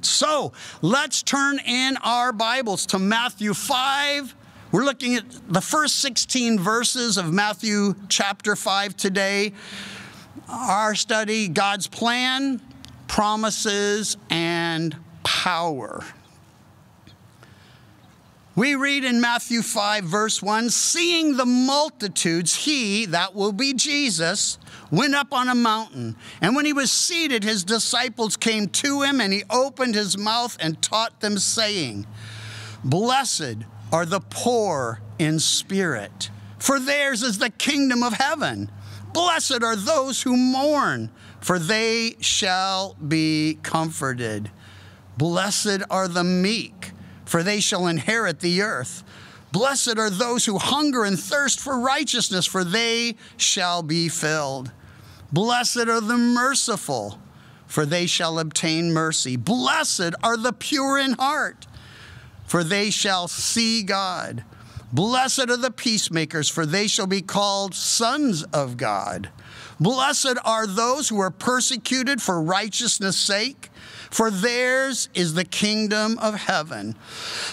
So let's turn in our Bibles to Matthew 5. We're looking at the first 16 verses of Matthew chapter 5 today. Our study God's plan, promises, and power. We read in Matthew 5, verse 1 Seeing the multitudes, he, that will be Jesus, went up on a mountain. And when he was seated, his disciples came to him, and he opened his mouth and taught them, saying, Blessed are the poor in spirit, for theirs is the kingdom of heaven. Blessed are those who mourn, for they shall be comforted. Blessed are the meek for they shall inherit the earth. Blessed are those who hunger and thirst for righteousness, for they shall be filled. Blessed are the merciful, for they shall obtain mercy. Blessed are the pure in heart, for they shall see God. Blessed are the peacemakers, for they shall be called sons of God. Blessed are those who are persecuted for righteousness' sake for theirs is the kingdom of heaven.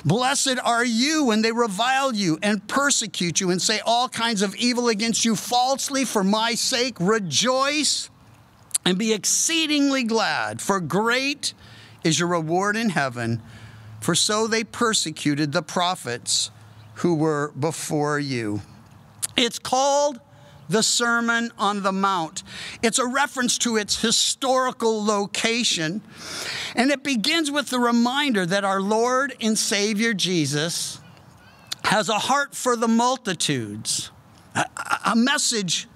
Blessed are you when they revile you and persecute you and say all kinds of evil against you falsely for my sake. Rejoice and be exceedingly glad, for great is your reward in heaven. For so they persecuted the prophets who were before you. It's called the Sermon on the Mount. It's a reference to its historical location, and it begins with the reminder that our Lord and Savior Jesus has a heart for the multitudes, a, message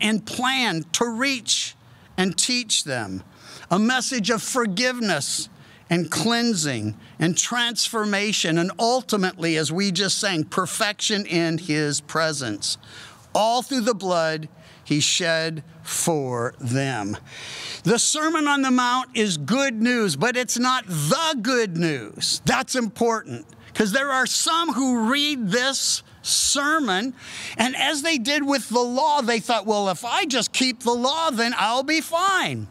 and plan to reach and teach them, a message of forgiveness and cleansing and transformation, and ultimately, as we just sang, perfection in His presence all through the blood he shed for them. The Sermon on the Mount is good news, but it's not the good news. That's important because there are some who read this sermon, and as they did with the law, they thought, well, if I just keep the law, then I'll be fine.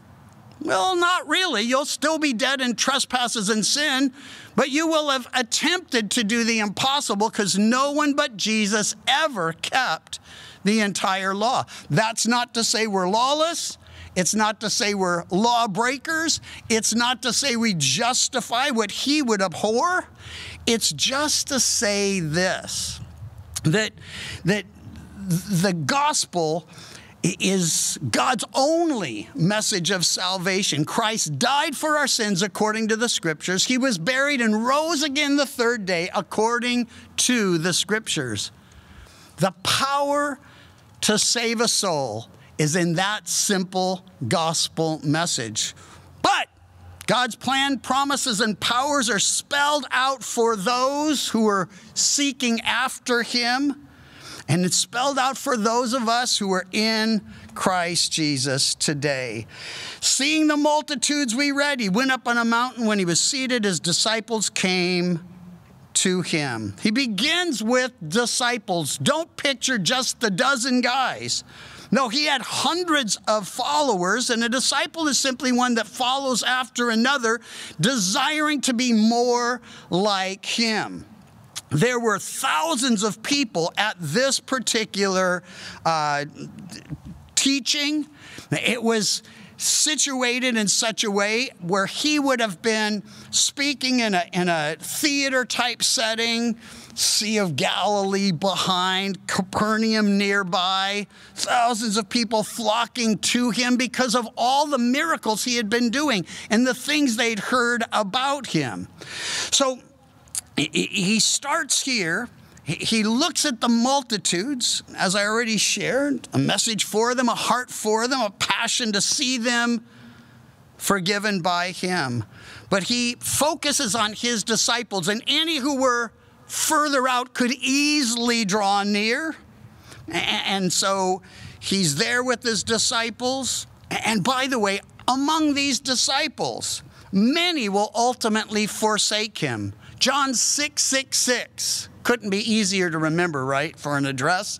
Well, not really. You'll still be dead in trespasses and sin, but you will have attempted to do the impossible because no one but Jesus ever kept the entire law. That's not to say we're lawless. It's not to say we're lawbreakers. It's not to say we justify what he would abhor. It's just to say this that, that the gospel is God's only message of salvation. Christ died for our sins according to the scriptures. He was buried and rose again the third day according to the scriptures. The power to save a soul is in that simple gospel message. But God's plan, promises, and powers are spelled out for those who are seeking after Him. And it's spelled out for those of us who are in Christ Jesus today. Seeing the multitudes, we read, He went up on a mountain. When He was seated, His disciples came to him. He begins with disciples. Don't picture just the dozen guys. No, he had hundreds of followers, and a disciple is simply one that follows after another, desiring to be more like him. There were thousands of people at this particular uh, teaching. It was situated in such a way where he would have been speaking in a, in a theater type setting, Sea of Galilee behind, Capernaum nearby, thousands of people flocking to him because of all the miracles he had been doing and the things they'd heard about him. So he starts here he looks at the multitudes, as I already shared, a message for them, a heart for them, a passion to see them forgiven by him. But he focuses on his disciples, and any who were further out could easily draw near. And so he's there with his disciples. And by the way, among these disciples, many will ultimately forsake him. John 6 6 6 couldn't be easier to remember, right, for an address.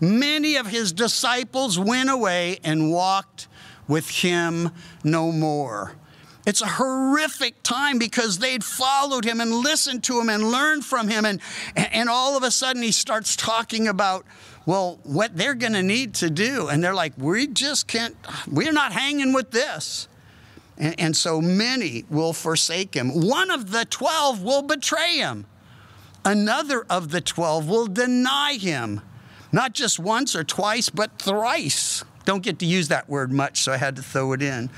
Many of his disciples went away and walked with him no more. It's a horrific time because they'd followed him and listened to him and learned from him. And, and all of a sudden, he starts talking about, well, what they're going to need to do. And they're like, we just can't, we're not hanging with this. And, and so many will forsake him. One of the 12 will betray him, another of the 12 will deny him, not just once or twice, but thrice. Don't get to use that word much, so I had to throw it in.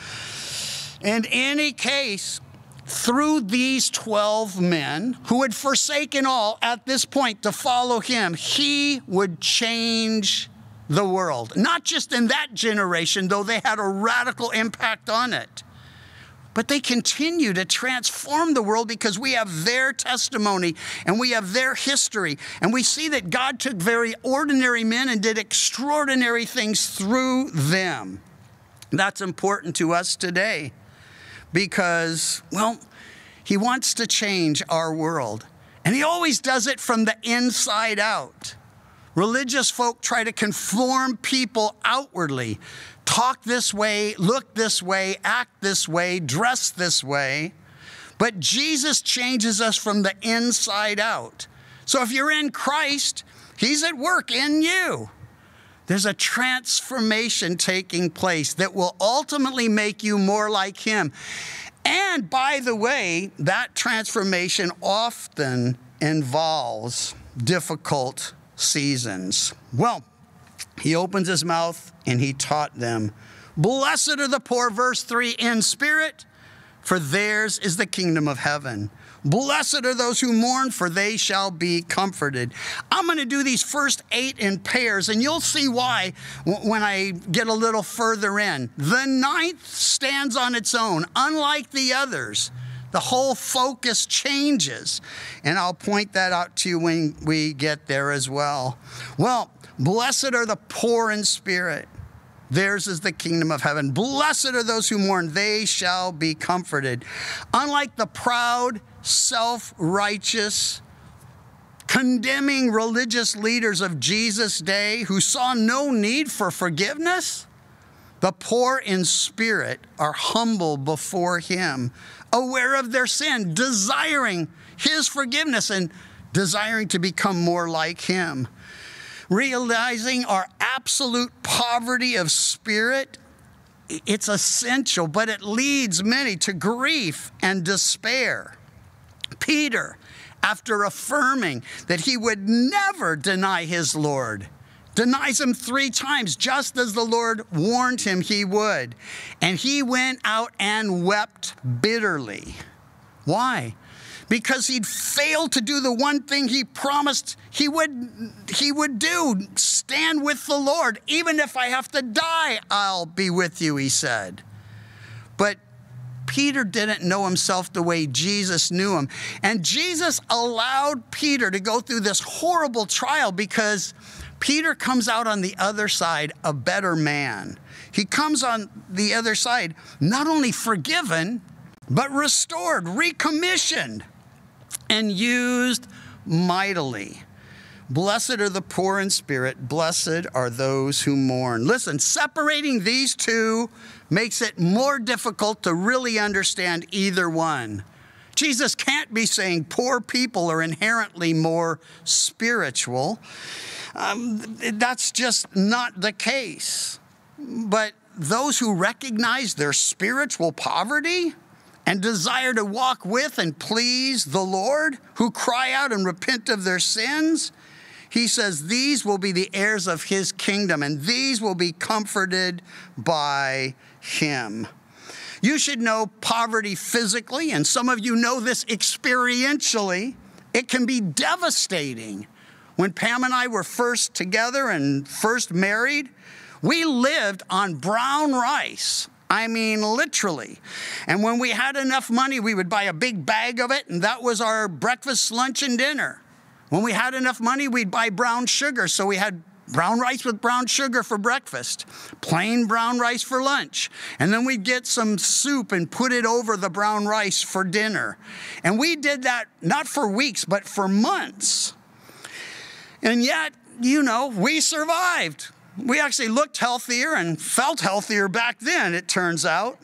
In any case, through these 12 men who had forsaken all at this point to follow him, he would change the world. Not just in that generation, though they had a radical impact on it, but they continue to transform the world because we have their testimony and we have their history. And we see that God took very ordinary men and did extraordinary things through them. That's important to us today because, well, he wants to change our world. And he always does it from the inside out. Religious folk try to conform people outwardly talk this way, look this way, act this way, dress this way. But Jesus changes us from the inside out. So if you're in Christ, He's at work in you. There's a transformation taking place that will ultimately make you more like Him. And by the way, that transformation often involves difficult seasons. Well, he opens his mouth and he taught them. Blessed are the poor, verse 3, in spirit, for theirs is the kingdom of heaven. Blessed are those who mourn, for they shall be comforted. I'm going to do these first eight in pairs, and you'll see why when I get a little further in. The ninth stands on its own, unlike the others. The whole focus changes, and I'll point that out to you when we get there as well. Well, blessed are the poor in spirit Theirs is the kingdom of heaven. Blessed are those who mourn, they shall be comforted. Unlike the proud, self righteous, condemning religious leaders of Jesus' day who saw no need for forgiveness, the poor in spirit are humble before Him, aware of their sin, desiring His forgiveness and desiring to become more like Him realizing our absolute poverty of spirit, it's essential, but it leads many to grief and despair. Peter, after affirming that he would never deny his Lord, denies him three times, just as the Lord warned him he would. And he went out and wept bitterly. Why? Because he'd failed to do the one thing he promised he would he would do. Stand with the lord. Even if i have to die i'll be with you he said. But peter didn't know himself the way jesus knew him. And jesus allowed peter to go through this horrible trial because peter comes out on the other side a better man. He comes on the other side not only forgiven but restored, recommissioned and used mightily. Blessed are the poor in spirit, blessed are those who mourn. Listen, separating these two makes it more difficult to really understand either one. Jesus can't be saying poor people are inherently more spiritual. Um, that's just not the case. But those who recognize their spiritual poverty, and desire to walk with and please the Lord, who cry out and repent of their sins, he says, These will be the heirs of his kingdom, and these will be comforted by him. You should know poverty physically, and some of you know this experientially. It can be devastating. When Pam and I were first together and first married, we lived on brown rice I mean, literally. And when we had enough money, we would buy a big bag of it, and that was our breakfast, lunch, and dinner. When we had enough money, we'd buy brown sugar. So we had brown rice with brown sugar for breakfast, plain brown rice for lunch. And then we'd get some soup and put it over the brown rice for dinner. And we did that not for weeks, but for months. And yet, you know, we survived we actually looked healthier and felt healthier back then, it turns out.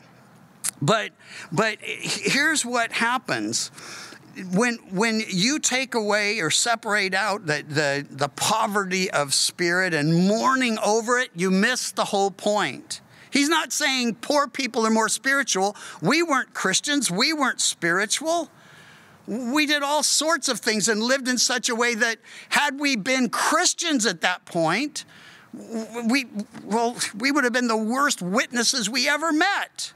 But, but here's what happens when, when you take away or separate out the, the, the poverty of spirit and mourning over it, you miss the whole point. He's not saying poor people are more spiritual. We weren't Christians, we weren't spiritual. We did all sorts of things and lived in such a way that had we been Christians at that point, we, well, we would have been the worst witnesses we ever met.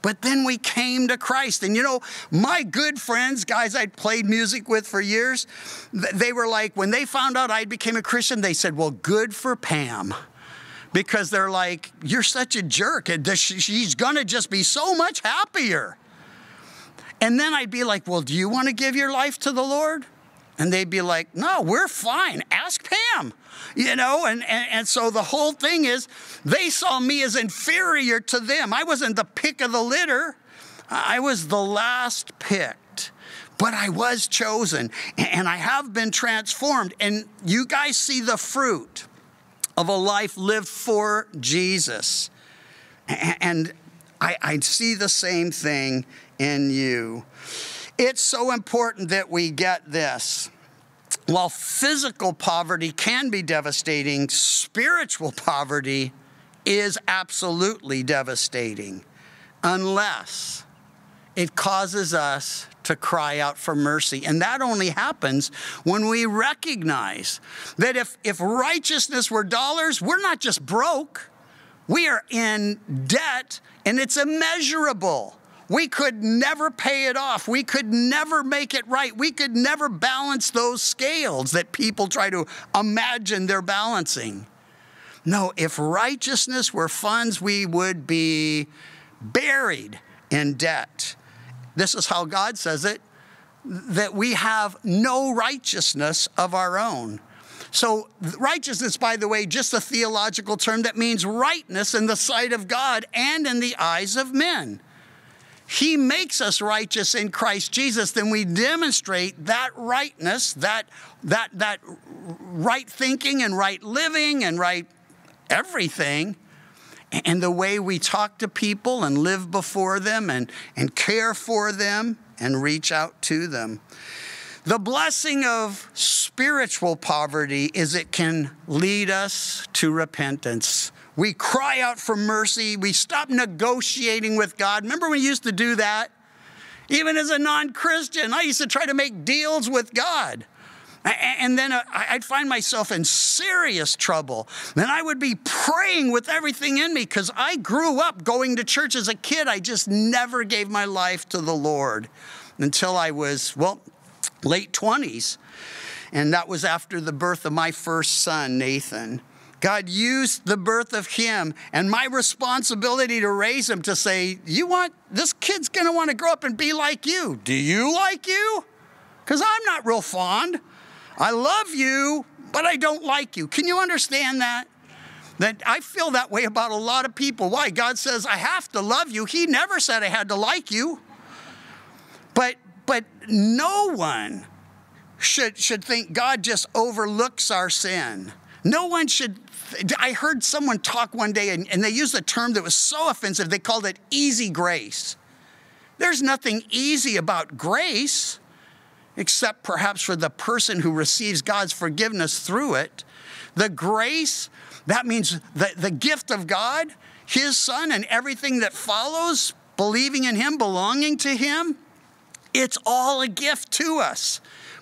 But then we came to Christ. And you know, my good friends, guys I'd played music with for years, they were like, when they found out I became a Christian, they said, Well, good for Pam. Because they're like, You're such a jerk. And she's gonna just be so much happier. And then I'd be like, Well, do you wanna give your life to the Lord? And they'd be like, No, we're fine. Ask Pam you know, and, and, and so the whole thing is they saw me as inferior to them. I wasn't the pick of the litter, I was the last picked. But I was chosen and I have been transformed. And you guys see the fruit of a life lived for Jesus. And I, I see the same thing in you. It's so important that we get this while physical poverty can be devastating, spiritual poverty is absolutely devastating unless it causes us to cry out for mercy. And that only happens when we recognize that if, if righteousness were dollars, we're not just broke, we are in debt and it's immeasurable. We could never pay it off. We could never make it right. We could never balance those scales that people try to imagine they're balancing. No, if righteousness were funds, we would be buried in debt. This is how God says it that we have no righteousness of our own. So, righteousness, by the way, just a theological term that means rightness in the sight of God and in the eyes of men. He makes us righteous in Christ Jesus, then we demonstrate that rightness, that, that, that right thinking and right living and right everything. And the way we talk to people and live before them and, and care for them and reach out to them. The blessing of spiritual poverty is it can lead us to repentance. We cry out for mercy. We stop negotiating with God. Remember when we used to do that? Even as a non Christian, I used to try to make deals with God. And then uh, I'd find myself in serious trouble. Then I would be praying with everything in me because I grew up going to church as a kid. I just never gave my life to the Lord until I was, well, late 20s. And that was after the birth of my first son, Nathan. God used the birth of him and my responsibility to raise him to say, You want, this kid's gonna wanna grow up and be like you. Do you like you? Because I'm not real fond. I love you, but I don't like you. Can you understand that? That I feel that way about a lot of people. Why? God says, I have to love you. He never said I had to like you. But but no one should, should think God just overlooks our sin. No one should I heard someone talk one day and, and they used a term that was so offensive, they called it easy grace. There's nothing easy about grace, except perhaps for the person who receives God's forgiveness through it. The grace, that means the, the gift of God, His Son, and everything that follows, believing in Him, belonging to Him, it's all a gift to us.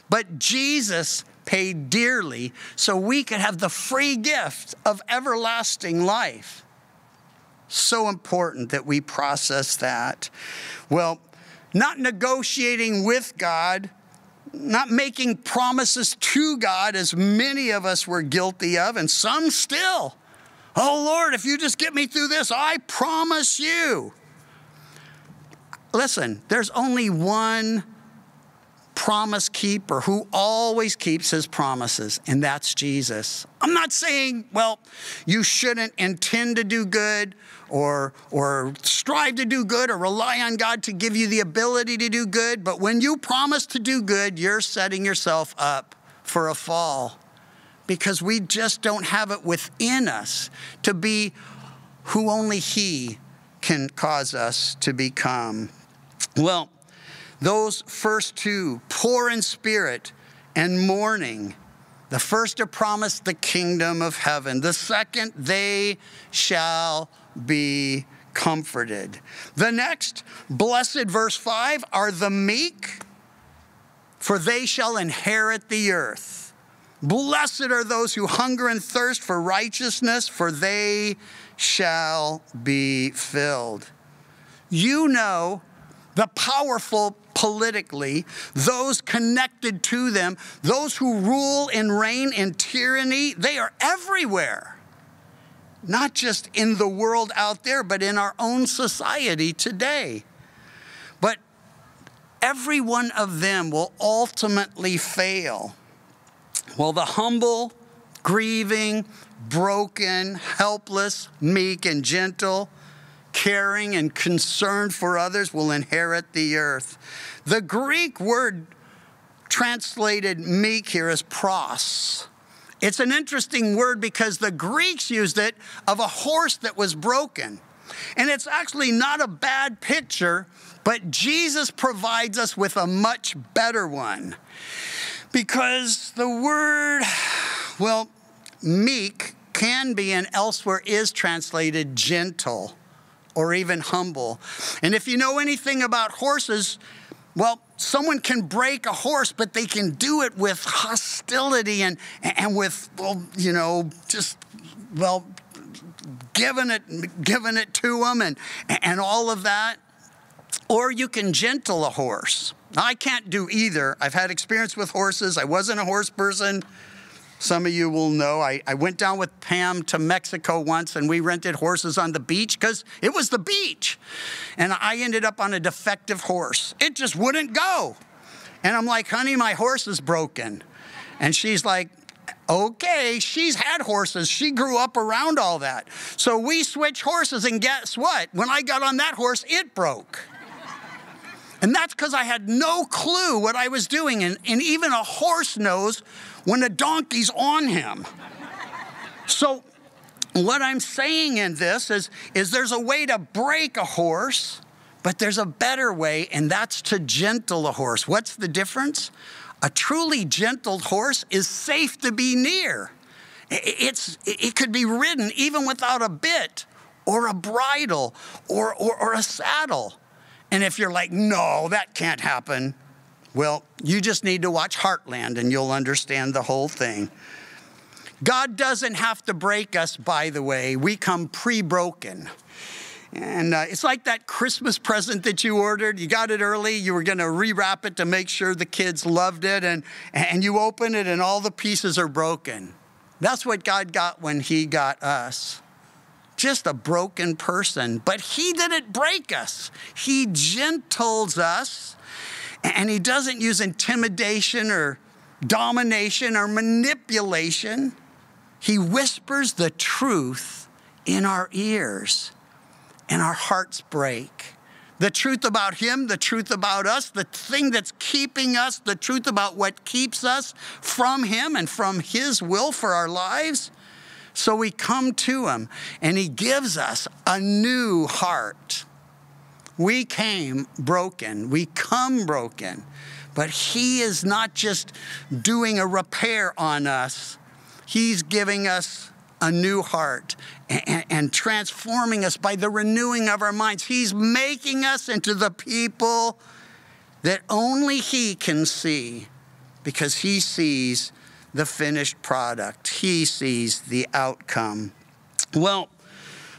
But Jesus paid dearly so we could have the free gift of everlasting life. So important that we process that. Well, not negotiating with God, not making promises to God, as many of us were guilty of, and some still. Oh Lord, if you just get me through this, I promise you. Listen, there's only one promise keeper who always keeps his promises, and that's Jesus. I'm not saying, well, you shouldn't intend to do good or, or strive to do good or rely on God to give you the ability to do good, but when you promise to do good, you're setting yourself up for a fall because we just don't have it within us to be who only He can cause us to become. Well, those first two, poor in spirit and mourning, the first are promised the kingdom of heaven. The second, they shall be comforted. The next, blessed, verse 5, are the meek, for they shall inherit the earth. Blessed are those who hunger and thirst for righteousness, for they shall be filled. You know the powerful politically, those connected to them, those who rule and reign in tyranny, they are everywhere. Not just in the world out there, but in our own society today. But every one of them will ultimately fail. Well, the humble, grieving, broken, helpless, meek, and gentle, caring and concerned for others will inherit the earth. The Greek word translated meek here is praus. It's an interesting word because the Greeks used it of a horse that was broken. And it's actually not a bad picture, but Jesus provides us with a much better one. Because the word, well, meek can be and elsewhere is translated gentle or even humble. And if you know anything about horses, well, someone can break a horse, but they can do it with hostility and, and with, well, you know, just, well, giving it, giving it to them and, and all of that. Or you can gentle a horse. I can't do either. I've had experience with horses. I wasn't a horse person. Some of you will know I, I went down with Pam to Mexico once and we rented horses on the beach because it was the beach. And I ended up on a defective horse. It just wouldn't go. And I'm like, honey, my horse is broken. And she's like, okay, she's had horses. She grew up around all that. So we switched horses, and guess what? When I got on that horse, it broke. And that's because I had no clue what I was doing. And, and even a horse knows when a donkey's on him. So, what I'm saying in this is, is there's a way to break a horse, but there's a better way, and that's to gentle a horse. What's the difference? A truly gentled horse is safe to be near. It's, it could be ridden even without a bit or a bridle or, or, or a saddle. And if you're like, no, that can't happen, well, you just need to watch Heartland and you'll understand the whole thing. God doesn't have to break us, by the way. We come pre broken. And uh, it's like that Christmas present that you ordered. You got it early. You were going to rewrap it to make sure the kids loved it. And, and you open it, and all the pieces are broken. That's what God got when He got us. Just a broken person. But He didn't break us, He gentles us and he doesn't use intimidation or domination or manipulation. He whispers the truth in our ears, and our hearts break. The truth about him, the truth about us, the thing that's keeping us, the truth about what keeps us from him and from his will for our lives. So we come to him, and he gives us a new heart. We came broken, we come broken, but He is not just doing a repair on us, He's giving us a new heart and, and, transforming us by the renewing of our minds. He's making us into the people that only He can see because He sees the finished product, He sees the outcome. Well,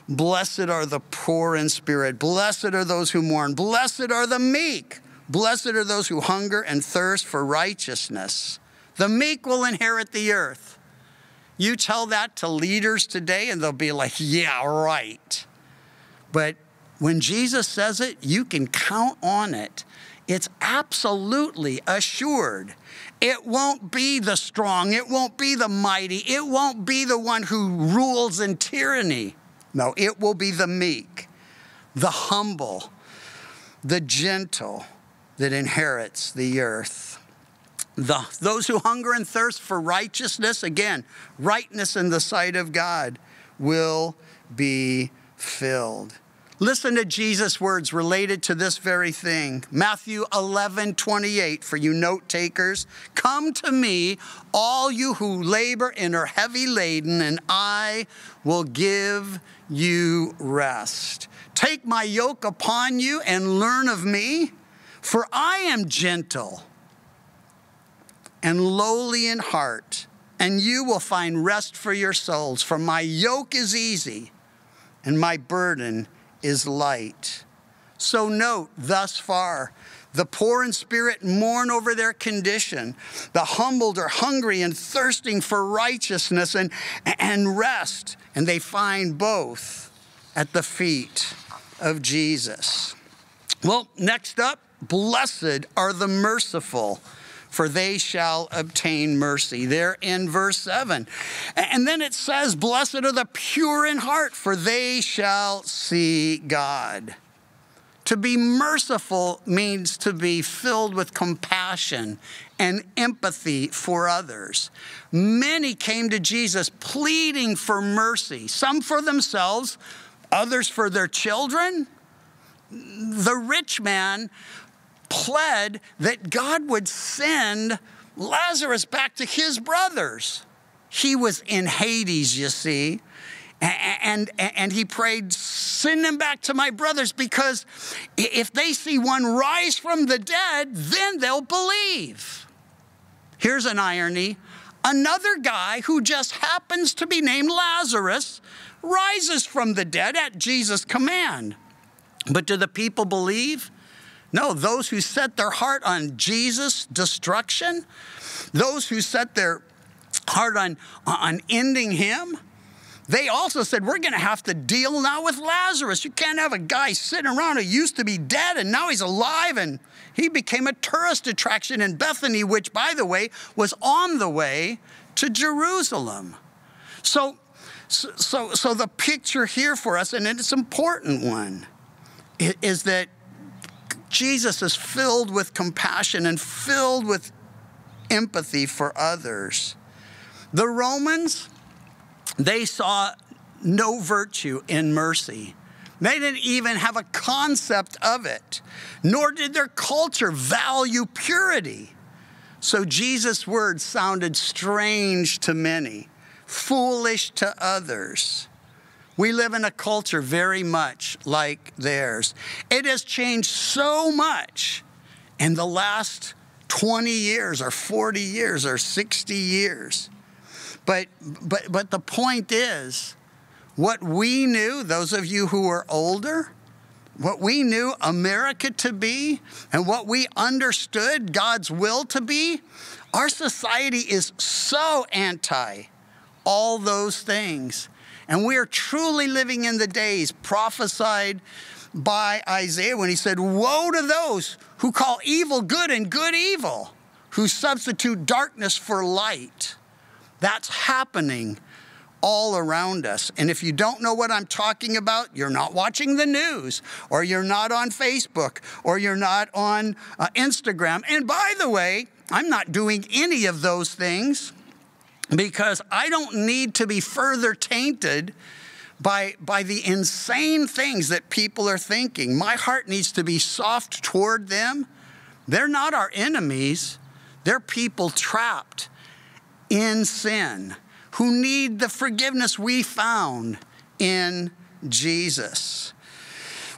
Blessed are the poor in spirit. Blessed are those who mourn. Blessed are the meek. Blessed are those who hunger and thirst for righteousness. The meek will inherit the earth. You tell that to leaders today, and they'll be like, yeah, right. But when Jesus says it, you can count on it. It's absolutely assured. It won't be the strong, it won't be the mighty, it won't be the one who rules in tyranny. No, it will be the meek, the humble, the gentle that inherits the earth. The, those who hunger and thirst for righteousness, again, rightness in the sight of God, will be filled. Listen to Jesus' words related to this very thing. Matthew 11, 28, for you note takers. Come to me, all you who labor and are heavy laden, and I will give you rest. Take my yoke upon you and learn of me, for I am gentle and lowly in heart, and you will find rest for your souls. For my yoke is easy and my burden is light. So note thus far, the poor in spirit mourn over their condition. The humbled are hungry and thirsting for righteousness and, and rest, and they find both at the feet of Jesus. Well, next up, blessed are the merciful for they shall obtain mercy. There in verse 7. And then it says, Blessed are the pure in heart, for they shall see God. To be merciful means to be filled with compassion and empathy for others. Many came to Jesus pleading for mercy, some for themselves, others for their children. The rich man pled that God would send Lazarus back to his brothers. He was in Hades, you see. And, and, and he prayed, Send them back to my brothers because if they see one rise from the dead, then they'll believe. Here's an irony another guy who just happens to be named Lazarus rises from the dead at Jesus' command. But do the people believe? No, those who set their heart on Jesus' destruction, those who set their heart on, on ending him, they also said, We're going to have to deal now with Lazarus. You can't have a guy sitting around who used to be dead and now he's alive. And he became a tourist attraction in Bethany, which, by the way, was on the way to Jerusalem. So, so, so the picture here for us, and it's an important one, is that Jesus is filled with compassion and filled with empathy for others. The Romans, they saw no virtue in mercy. They didn't even have a concept of it, nor did their culture value purity. So Jesus' words sounded strange to many, foolish to others. We live in a culture very much like theirs. It has changed so much in the last 20 years or 40 years or 60 years. But, but, but the point is, what we knew, those of you who are older, what we knew America to be and what we understood God's will to be, our society is so anti all those things. And we are truly living in the days prophesied by Isaiah when he said, Woe to those who call evil good and good evil, who substitute darkness for light. That's happening all around us. And if you don't know what I'm talking about, you're not watching the news, or you're not on Facebook, or you're not on uh, Instagram. And by the way, I'm not doing any of those things because I don't need to be further tainted by, by the insane things that people are thinking. My heart needs to be soft toward them. They're not our enemies, they're people trapped in sin who need the forgiveness we found in Jesus.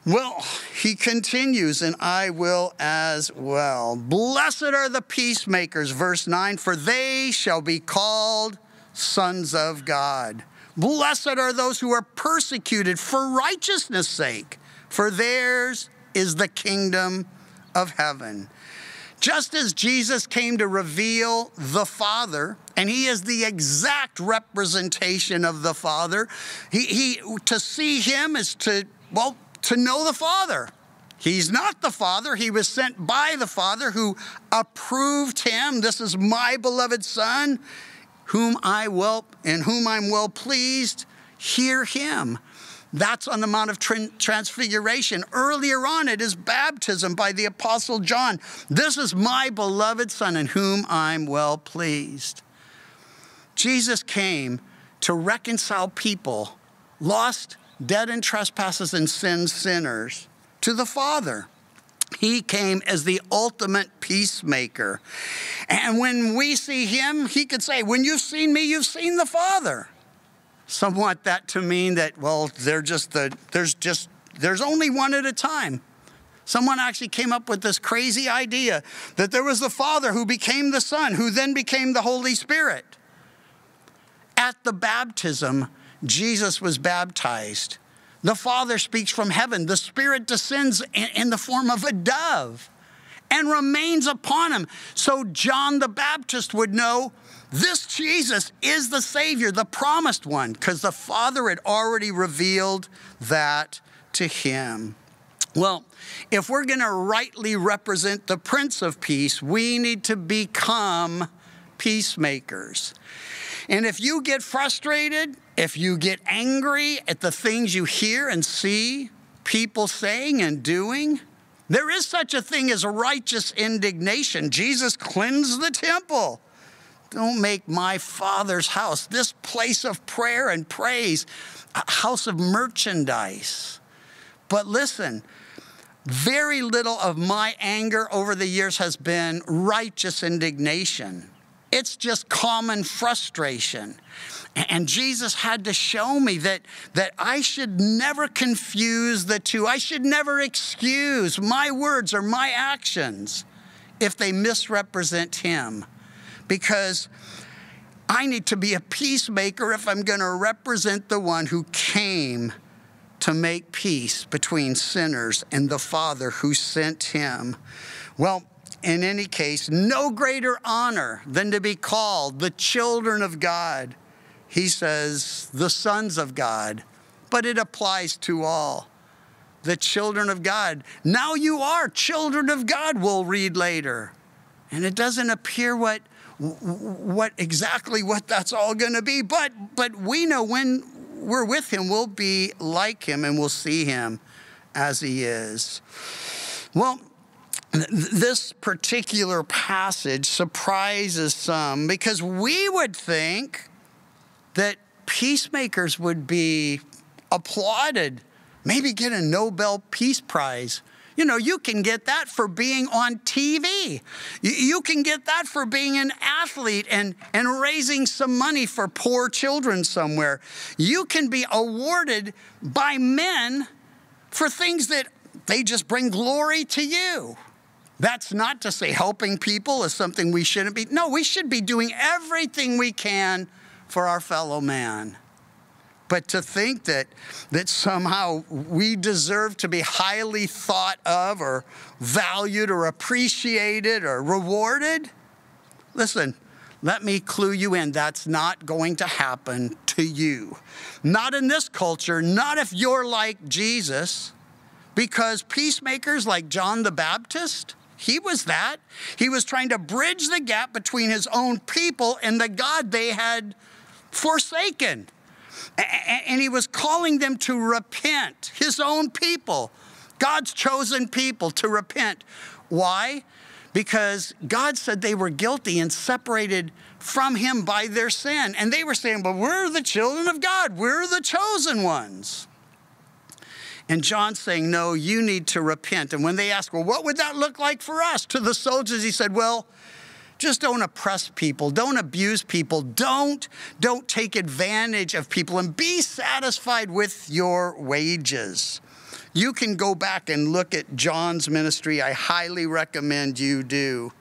Well, he continues, and I will as well. Blessed are the peacemakers, verse 9, for they shall be called sons of God. Blessed are those who are persecuted for righteousness' sake, for theirs is the kingdom of heaven. Just as Jesus came to reveal the Father, and he is the exact representation of the Father, he, he to see him is to, well, to know the Father. He's not the Father. He was sent by the Father who approved him. This is my beloved Son, whom I will, in whom I'm well pleased. Hear him. That's on the Mount of Transfiguration. Earlier on, it is baptism by the Apostle John. This is my beloved Son, in whom I'm well pleased. Jesus came to reconcile people lost dead in trespasses and sins, sinners, to the Father. He came as the ultimate peacemaker. And when we see him, he could say, When you've seen me, you've seen the Father. Some want that to mean that, well, they're just the, there's just, there's only one at a time. Someone actually came up with this crazy idea that there was the Father who became the Son, who then became the Holy Spirit. At the baptism, Jesus was baptized. The Father speaks from heaven. The Spirit descends in, the form of a dove and remains upon him. So John the Baptist would know this Jesus is the Savior, the promised one, because the Father had already revealed that to him. Well, if we're going to rightly represent the Prince of Peace, we need to become peacemakers. And if you get frustrated, if you get angry at the things you hear and see people saying and doing, there is such a thing as righteous indignation. Jesus cleansed the temple. Don't make my Father's house, this place of prayer and praise, a house of merchandise. But listen, very little of my anger over the years has been righteous indignation. It's just common frustration. And Jesus had to show me that, that I should never confuse the two. I should never excuse my words or my actions if they misrepresent Him. Because I need to be a peacemaker if I'm going to represent the one who came to make peace between sinners and the Father who sent Him. Well, in any case, no greater honor than to be called the children of God. He says, the sons of God, but it applies to all. The children of God. Now you are children of God, we'll read later. And it doesn't appear what, what exactly what that's all going to be, but, but we know when we're with him, we'll be like him and we'll see him as he is. Well, this particular passage surprises some because we would think that peacemakers would be applauded, maybe get a Nobel Peace Prize. You know, you can get that for being on TV. You can get that for being an athlete and, and raising some money for poor children somewhere. You can be awarded by men for things that they just bring glory to you. That's not to say helping people is something we shouldn't be. No, we should be doing everything we can for our fellow man. But to think that, that somehow we deserve to be highly thought of or valued or appreciated or rewarded, listen, let me clue you in. That's not going to happen to you. Not in this culture, not if you're like Jesus, because peacemakers like John the Baptist, he was that. He was trying to bridge the gap between his own people and the God they had forsaken. And he was calling them to repent, his own people, God's chosen people to repent. Why? Because God said they were guilty and separated from him by their sin. And they were saying, But we're the children of God, we're the chosen ones. And John's saying, No, you need to repent. And when they asked, Well, what would that look like for us? To the soldiers, he said, Well, just don't oppress people. Don't abuse people. Don't don't take advantage of people and be satisfied with your wages. You can go back and look at john's ministry. I highly recommend you do.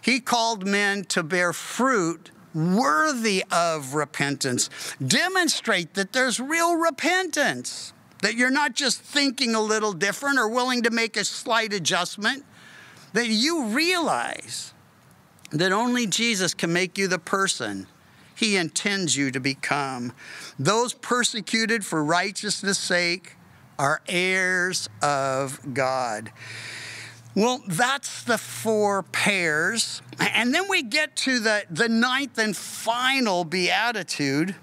He called men to bear fruit worthy of repentance. Demonstrate that there's real repentance that you're not just thinking a little different or willing to make a slight adjustment, that you realize that only Jesus can make you the person he intends you to become. Those persecuted for righteousness' sake are heirs of God. Well, that's the four pairs. And then we get to the, the ninth and final beatitude.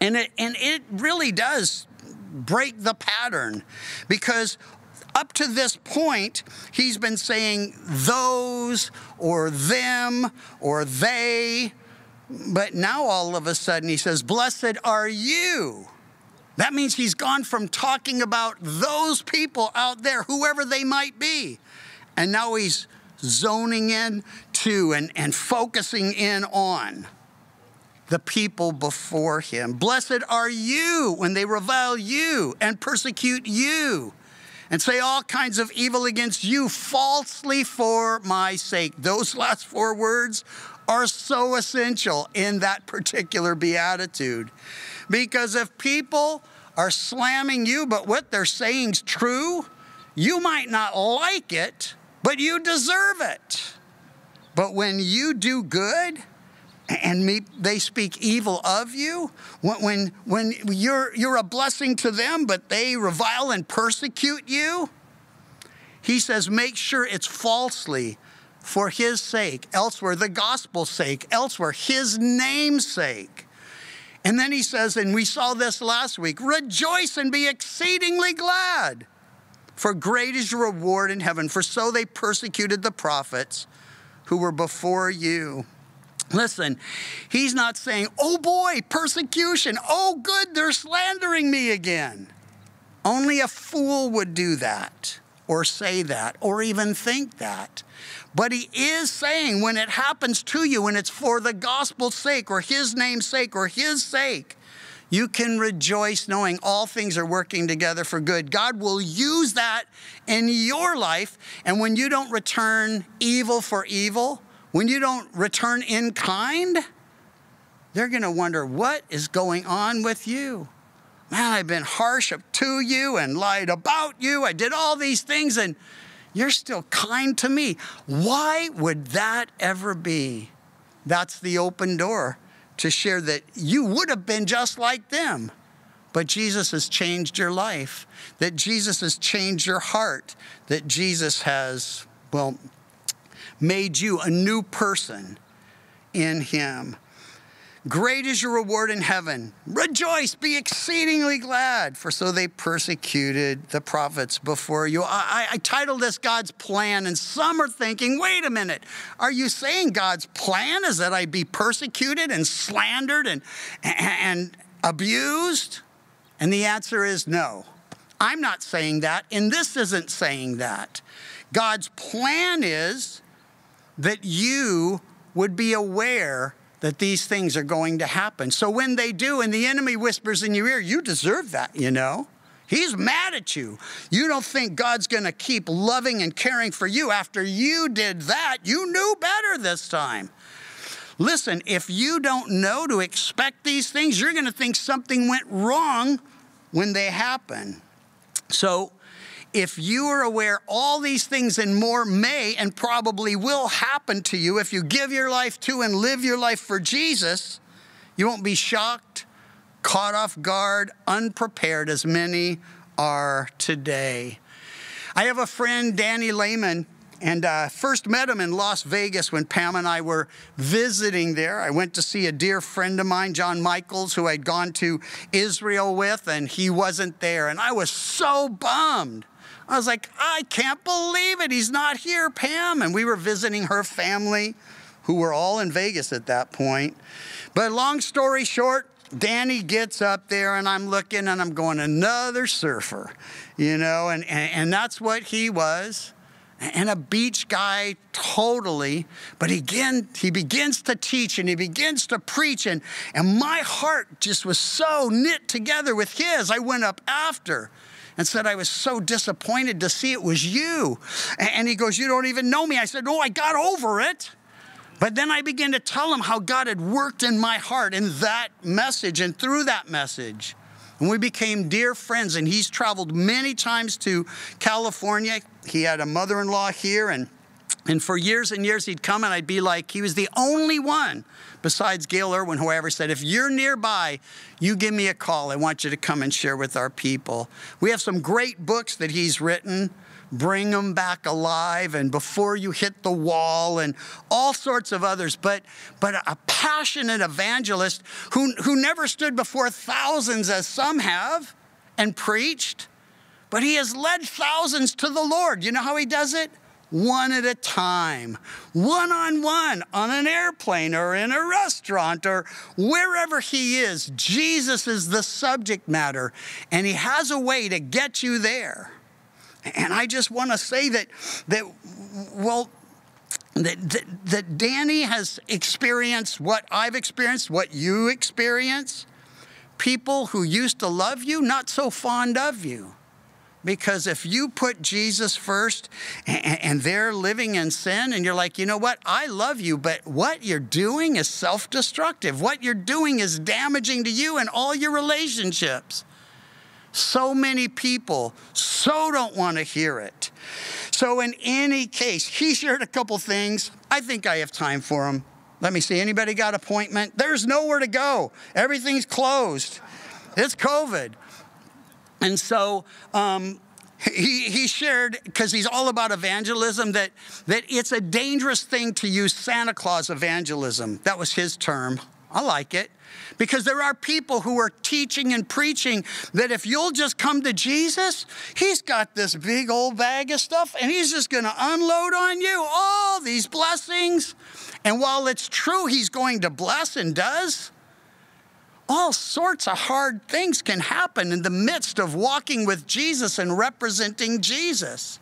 And it, and it really does break the pattern because up to this point, he's been saying those or them or they. But now all of a sudden he says, Blessed are you. That means he's gone from talking about those people out there, whoever they might be, and now he's zoning in to and, and focusing in on the people before him. Blessed are you when they revile you and persecute you and say all kinds of evil against you falsely for my sake. Those last four words are so essential in that particular beatitude. Because if people are slamming you, but what they're saying's true, you might not like it, but you deserve it. But when you do good, and me, they speak evil of you, when, when, when you're, you're a blessing to them, but they revile and persecute you, he says, make sure it's falsely for his sake, elsewhere, the gospel's sake, elsewhere, his name's sake. And then he says, and we saw this last week rejoice and be exceedingly glad, for great is your reward in heaven, for so they persecuted the prophets who were before you. Listen, he's not saying, oh boy, persecution. Oh, good, they're slandering me again. Only a fool would do that, or say that, or even think that. But he is saying when it happens to you, when it's for the gospel's sake or his name's sake or his sake, you can rejoice knowing all things are working together for good. God will use that in your life. And when you don't return evil for evil, when you don't return in kind, they're going to wonder what is going on with you. Man, I've been harsh to you and lied about you. I did all these things and you're still kind to me. Why would that ever be? That's the open door to share that you would have been just like them. But Jesus has changed your life, that Jesus has changed your heart, that Jesus has, well, made you a new person in Him. Great is your reward in heaven. Rejoice, be exceedingly glad, for so they persecuted the prophets before you. I, I, titled this God's plan, and some are thinking, wait a minute, are you saying God's plan is that I be persecuted and slandered and, and abused? And the answer is no. I'm not saying that, and this isn't saying that. God's plan is that you would be aware that these things are going to happen. So when they do, and the enemy whispers in your ear, you deserve that, you know? He's mad at you. You don't think God's going to keep loving and caring for you after you did that. You knew better this time. Listen, if you don't know to expect these things, you're going to think something went wrong when they happen. So if you are aware all these things and more may and probably will happen to you if you give your life to and live your life for Jesus, you won't be shocked, caught off guard, unprepared as many are today. I have a friend, Danny Lehmann, and uh, first met him in Las Vegas when Pam and I were visiting there. I went to see a dear friend of mine, John Michaels, who I'd gone to Israel with, and he wasn't there. And I was so bummed. I was like, I can't believe it. He's not here, Pam. And we were visiting her family, who were all in Vegas at that point. But long story short, Danny gets up there and I'm looking and I'm going, another surfer, you know, and, and, and that's what he was. And a beach guy, totally. But again, he begins to teach and he begins to preach. And, and my heart just was so knit together with his. I went up after and said, I was so disappointed to see it was you. And he goes, You don't even know me. I said, Oh, I got over it. But then I began to tell him how God had worked in my heart in that message and through that message. And we became dear friends. And he's traveled many times to California. He had a mother in law here. And, and for years and years, he'd come and I'd be like, he was the only one besides Gayle Erwin, whoever said, if you're nearby, you give me a call. I want you to come and share with our people. We have some great books that he's written. Bring them back alive and before you hit the wall and all sorts of others. But, but a passionate evangelist who, who never stood before thousands as some have and preached, but he has led thousands to the Lord. You know how he does it? One at a time, one on one, on an airplane or in a restaurant or wherever He is. Jesus is the subject matter, and He has a way to get you there. And I just want to say that, that well, that, that, that Danny has experienced what I've experienced, what you experience. People who used to love you, not so fond of you. Because if you put Jesus first and, and, they're living in sin, and you're like, you know what, I love you, but what you're doing is self destructive. What you're doing is damaging to you and all your relationships. So many people so don't want to hear it. So, in any case, he shared a couple things. I think I have time for them. Let me see. Anybody got appointment? There's nowhere to go. Everything's closed. It's COVID. And so um, he, he shared, because he's all about evangelism, that, that it's a dangerous thing to use Santa Claus evangelism. That was his term. I like it. Because there are people who are teaching and preaching that if you'll just come to Jesus, He's got this big old bag of stuff and He's just going to unload on you all these blessings. And while it's true He's going to bless and does, all sorts of hard things can happen in the midst of walking with Jesus and representing Jesus.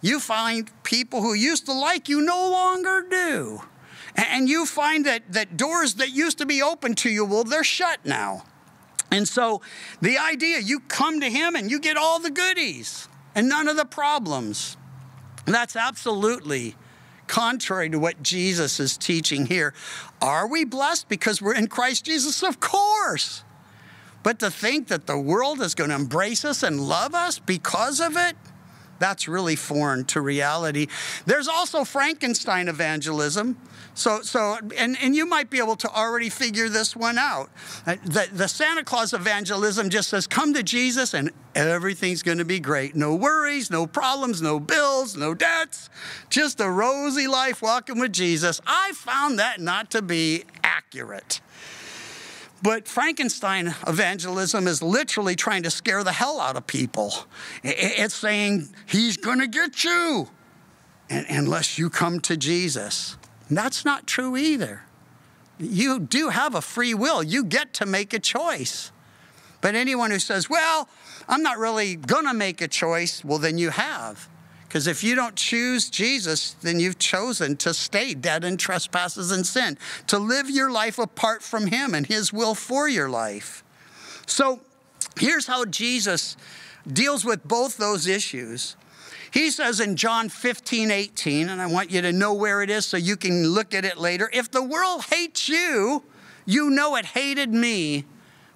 You find people who used to like you no longer do. And you find that, that doors that used to be open to you, well, they're shut now. And so the idea, you come to him and you get all the goodies and none of the problems. That's absolutely contrary to what Jesus is teaching here. Are we blessed because we're in Christ Jesus? Of course. But to think that the world is going to embrace us and love us because of it, that's really foreign to reality. There's also Frankenstein evangelism. So, so and, and you might be able to already figure this one out. Uh, the, the Santa Claus evangelism just says, come to Jesus and everything's going to be great. No worries, no problems, no bills, no debts, just a rosy life walking with Jesus. I found that not to be accurate. But Frankenstein evangelism is literally trying to scare the hell out of people. It's saying, He's going to get you unless you come to Jesus. And that's not true either. You do have a free will, you get to make a choice. But anyone who says, Well, I'm not really going to make a choice, well, then you have. Because if you don't choose Jesus, then you've chosen to stay dead in trespasses and sin, to live your life apart from Him and His will for your life. So here's how Jesus deals with both those issues. He says in John 15, 18, and I want you to know where it is so you can look at it later. If the world hates you, you know it hated me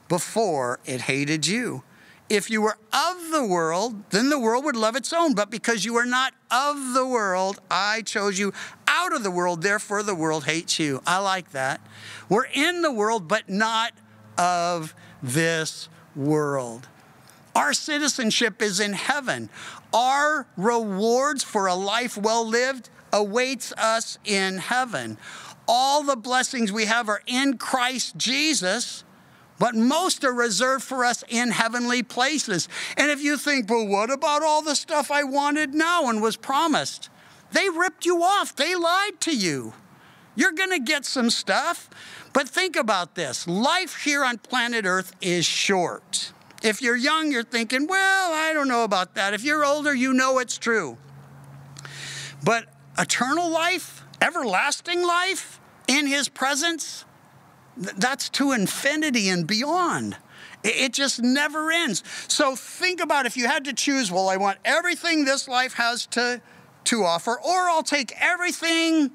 before it hated you. If you were of the world, then the world would love its own. But because you are not of the world, I chose you out of the world. Therefore, the world hates you. I like that. We're in the world, but not of this world. Our citizenship is in heaven. Our rewards for a life well lived awaits us in heaven. All the blessings we have are in Christ Jesus but most are reserved for us in heavenly places. And if you think, well, what about all the stuff I wanted now and was promised? They ripped you off, they lied to you. You're going to get some stuff. But think about this life here on planet Earth is short. If you're young, you're thinking, well, I don't know about that. If you're older, you know it's true. But eternal life, everlasting life in His presence, that's to infinity and beyond. It just never ends. So think about if you had to choose, well, I want everything this life has to, to offer, or I'll take everything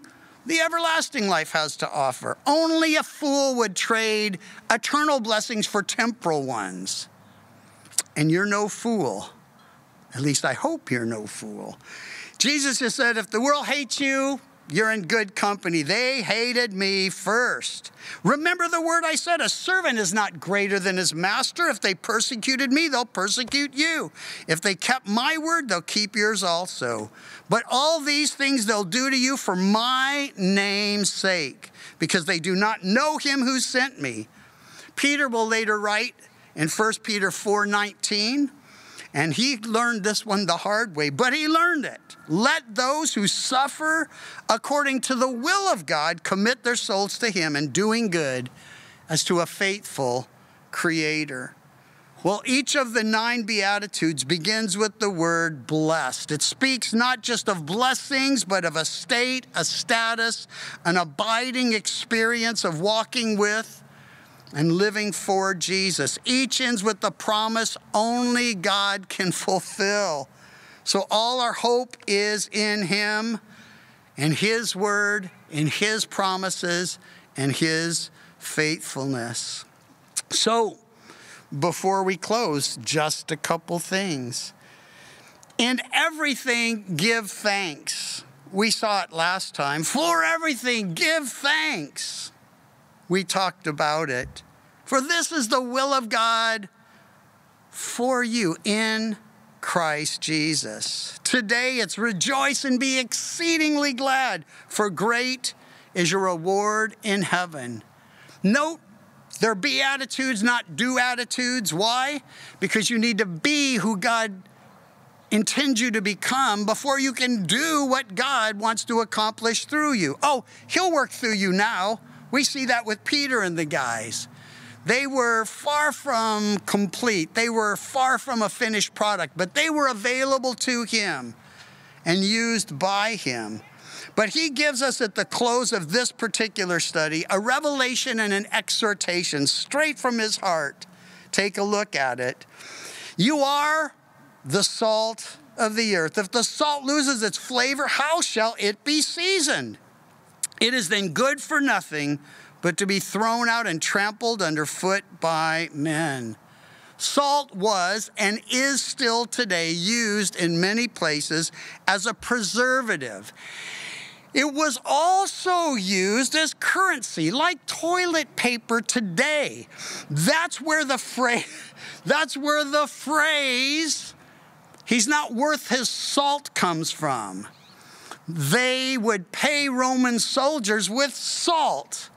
the everlasting life has to offer. Only a fool would trade eternal blessings for temporal ones. And you're no fool. At least I hope you're no fool. Jesus just said, if the world hates you, you're in good company. They hated me first. Remember the word I said a servant is not greater than his master. If they persecuted me, they'll persecute you. If they kept my word, they'll keep yours also. But all these things they'll do to you for my name's sake, because they do not know him who sent me. Peter will later write in 1 Peter 4:19, And he learned this one the hard way, but he learned it. Let those who suffer according to the will of God commit their souls to him in doing good as to a faithful creator. Well, each of the nine Beatitudes begins with the word blessed. It speaks not just of blessings, but of a state, a status, an abiding experience of walking with and living for Jesus. Each ends with the promise only God can fulfill. So all our hope is in Him in His word, in His promises, and His faithfulness. So, before we close, just a couple things. In everything, give thanks. We saw it last time. For everything, give thanks. We talked about it. For this is the will of God for you in Christ Jesus. Today it's rejoice and be exceedingly glad, for great is your reward in heaven. Note they're beatitudes, not do attitudes. Why? Because you need to be who God intends you to become before you can do what God wants to accomplish through you. Oh, He'll work through you now. We see that with Peter and the guys. They were far from complete, they were far from a finished product, but they were available to Him and used by Him. But he gives us at the close of this particular study a revelation and an exhortation straight from his heart. Take a look at it. You are the salt of the earth. If the salt loses its flavor, how shall it be seasoned? It is then good for nothing but to be thrown out and trampled underfoot by men. Salt was and is still today used in many places as a preservative. It was also used as currency, like toilet paper today. That's where the phrase, that's where the phrase, he's not worth his salt comes from. They would pay Roman soldiers with salt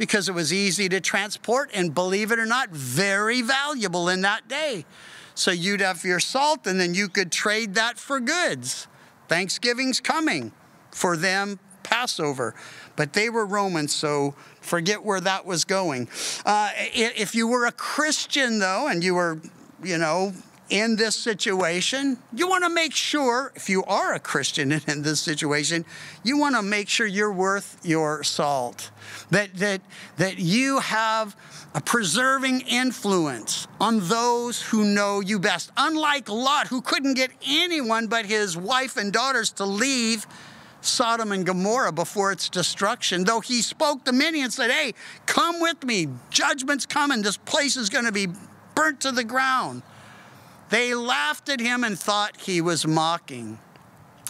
because it was easy to transport and believe it or not, very valuable in that day. So you'd have your salt and then you could trade that for goods. Thanksgiving's coming for them Passover. But they were Romans, so forget where that was going. Uh, if you were a Christian, though, and you were, you know, in this situation, you want to make sure, if you are a Christian in this situation, you want to make sure you're worth your salt. That, that, that you have a preserving influence on those who know you best. Unlike Lot, who couldn't get anyone but his wife and daughters to leave Sodom and Gomorrah before its destruction, though he spoke to many and said, Hey, come with me. Judgment's coming. This place is going to be burnt to the ground. They laughed at him and thought he was mocking.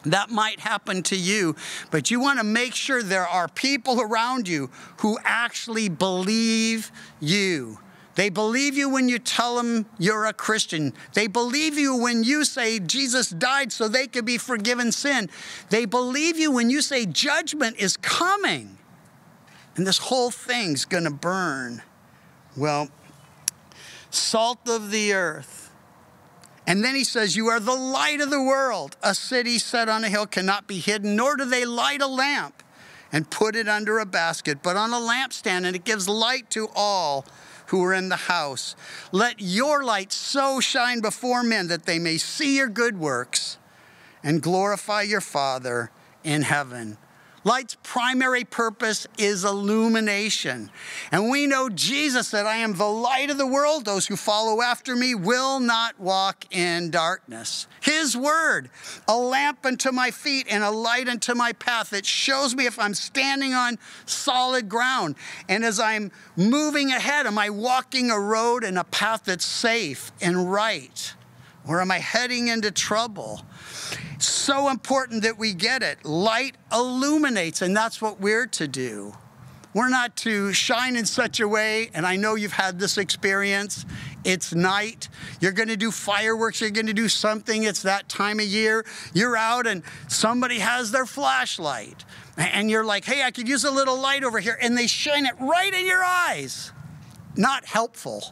That might happen to you, but you want to make sure there are people around you who actually believe you they believe you when you tell them you're a Christian. They believe you when you say Jesus died so they could be forgiven sin. They believe you when you say judgment is coming and this whole thing's going to burn. Well, salt of the earth. And then he says, You are the light of the world. A city set on a hill cannot be hidden, nor do they light a lamp and put it under a basket, but on a lampstand, and it gives light to all who are in the house. Let your light so shine before men that they may see your good works and glorify your Father in heaven. Light's primary purpose is illumination. And we know Jesus said, I am the light of the world. Those who follow after me will not walk in darkness. His word, a lamp unto my feet and a light unto my path. It shows me if I'm standing on solid ground. And as I'm moving ahead, am I walking a road and a path that's safe and right? Or am I heading into trouble? So important that we get it. Light illuminates, and that's what we're to do. We're not to shine in such a way, and I know you've had this experience. It's night. You're going to do fireworks. You're going to do something. It's that time of year. You're out, and somebody has their flashlight. And you're like, hey, I could use a little light over here. And they shine it right in your eyes. Not helpful.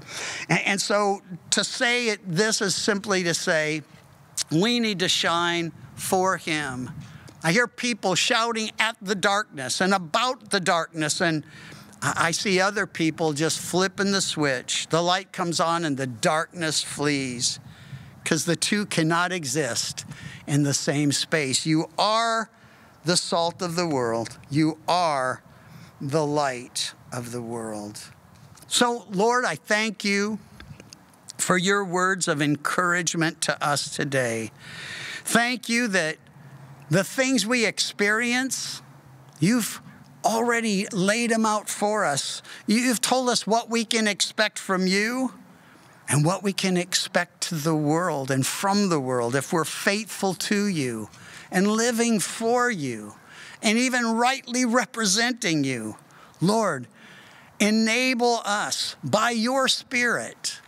And, and so to say it, this is simply to say, we need to shine for Him. I hear people shouting at the darkness and about the darkness, and I see other people just flipping the switch. The light comes on and the darkness flees because the two cannot exist in the same space. You are the salt of the world, you are the light of the world. So, Lord, I thank you for your words of encouragement to us today. Thank you that the things we experience, you've already laid them out for us. You've told us what we can expect from you and what we can expect to the world and from the world if we're faithful to you and living for you and even rightly representing you. Lord, enable us by your Spirit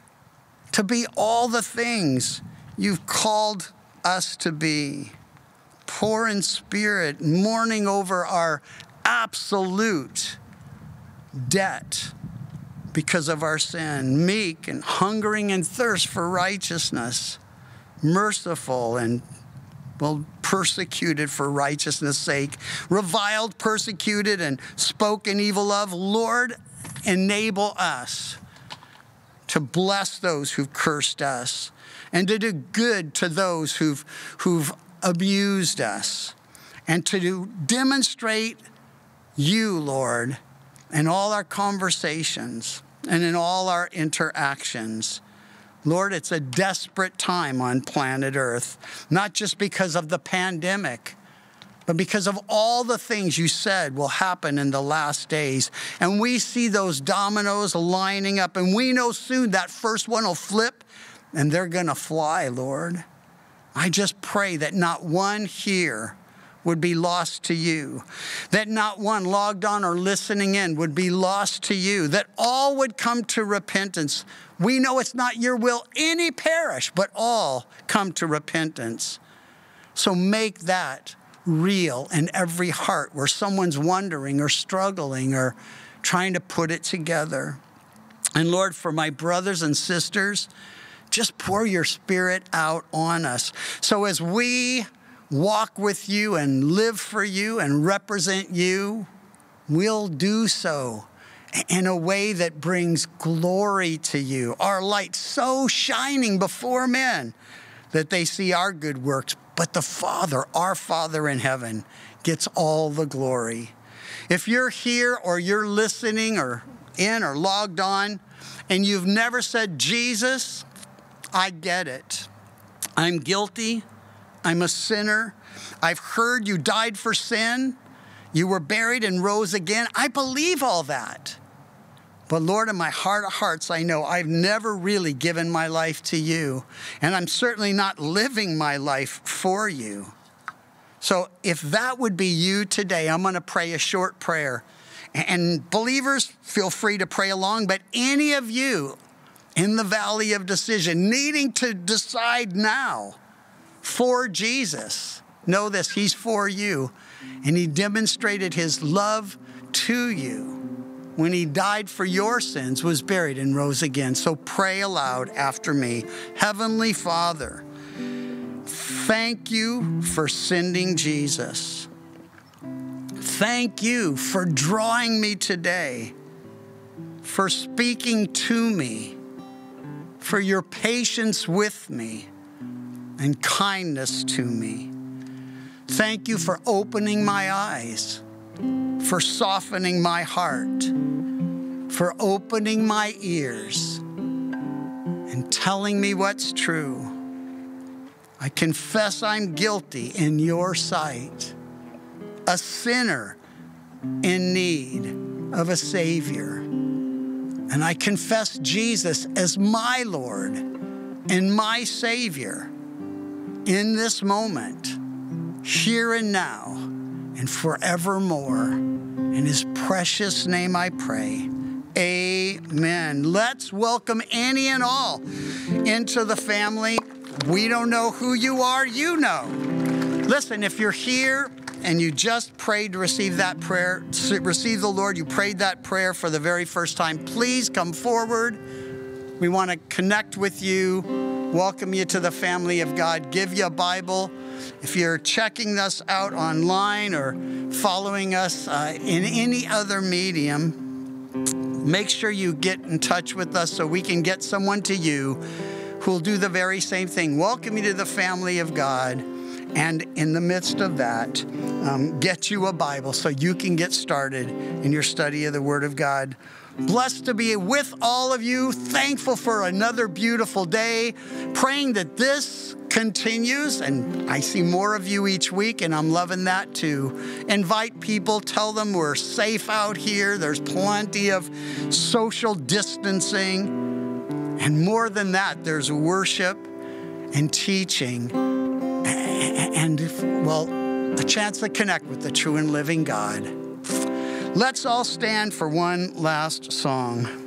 to be all the things you've called us to be. Poor in spirit, mourning over our absolute debt because of our sin, meek and hungering and thirst for righteousness, merciful and well, persecuted for righteousness' sake, reviled, persecuted, and spoken evil of. Lord, enable us to bless those who've cursed us and to do good to those who've, who've abused us and to demonstrate you, Lord, in all our conversations and in all our interactions. Lord, it's a desperate time on planet Earth, not just because of the pandemic, but because of all the things you said will happen in the last days. And we see those dominoes lining up, and we know soon that first one will flip and they're going to fly, Lord. I just pray that not one here would be lost to you, that not one logged on or listening in would be lost to you, that all would come to repentance. We know it's not your will any perish, but all come to repentance. So make that real in every heart where someone's wondering or struggling or trying to put it together. And Lord, for my brothers and sisters, just pour your spirit out on us. So as we walk with you and live for you and represent you, we'll do so in a way that brings glory to you. Our light so shining before men that they see our good works, but the Father, our Father in heaven, gets all the glory. If you're here or you're listening or in or logged on and you've never said, Jesus, I get it. I'm guilty. I'm a sinner. I've heard you died for sin. You were buried and rose again. I believe all that. But Lord, in my heart of hearts, I know I've never really given my life to you. And I'm certainly not living my life for you. So if that would be you today, I'm going to pray a short prayer. And believers, feel free to pray along. But any of you in the valley of decision, needing to decide now for Jesus. Know this, He's for you. And He demonstrated His love to you when He died for your sins, was buried, and rose again. So pray aloud after me Heavenly Father, thank you for sending Jesus. Thank you for drawing me today, for speaking to me, for your patience with me and kindness to me. Thank you for opening my eyes, for softening my heart, for opening my ears and telling me what's true. I confess I'm guilty in your sight, a sinner in need of a Savior. And I confess Jesus as my Lord and my Savior in this moment, here and now, and forevermore. In his precious name I pray. Amen. Let's welcome any and all into the family. We don't know who you are, you know. Listen, if you're here and you just prayed to receive that prayer, to receive the Lord, you prayed that prayer for the very first time, please come forward. We want to connect with you, welcome you to the family of God, give you a Bible. If you're checking us out online or following us uh, in any other medium, make sure you get in touch with us so we can get someone to you who will do the very same thing. Welcome you to the family of God. And in the midst of that, um, get you a Bible so you can get started in your study of the Word of God. Blessed to be with all of you, thankful for another beautiful day, praying that this continues. And I see more of you each week, and I'm loving that too. Invite people, tell them we're safe out here, there's plenty of social distancing. And more than that, there's worship and teaching and, well, a chance to connect with the true and living God. Let's all stand for one last song.